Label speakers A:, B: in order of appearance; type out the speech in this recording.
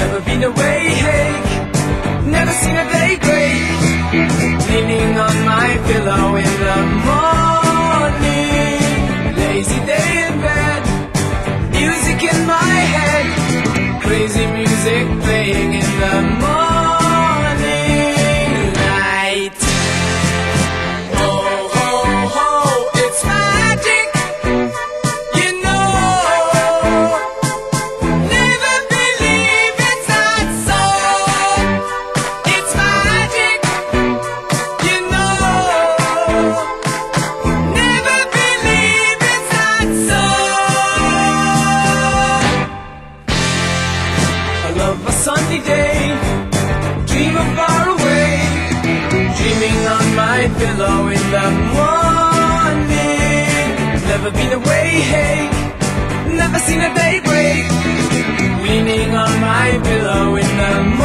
A: Never been away, hey. never seen a day break. Leaning on my pillow in the morning, lazy day in bed, music in my head, crazy music playing in the morning. of a sunny day. Dream of far away, dreaming on my pillow in the morning. Never been away, hey, never seen a day break. Leaning on my pillow in the morning.